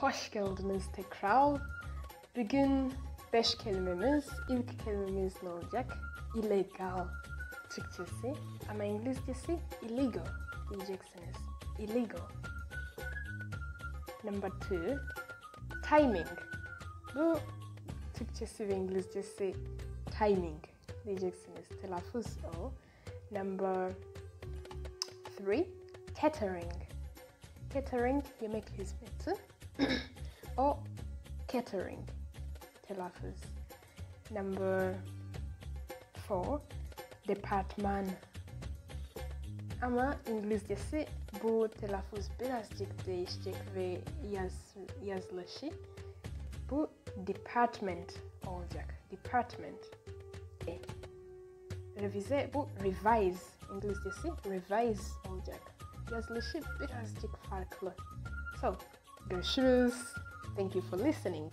hoş geldiniz tekrar. Bugün beş kelimemiz. İlk kelimemiz ne olacak? Illegal Türkçesi ama İngilizcesi illegal diyeceksiniz. Illegal. Number two, timing. Bu Türkçesi ve İngilizcesi timing diyeceksiniz. Telaffuz o. Number three, catering. Catering yemek hizmeti. O catering. Telaffuz. Number four, departman. Ama İngilizcesi bu telaffuz birazcık değişecek ve yaz, yazılışı. Bu department olacak. Department. E. Revize bu revise. İngilizcesi revise olacak. Yazılışı birazcık farklı. So, görüşürüz. Thank you for listening.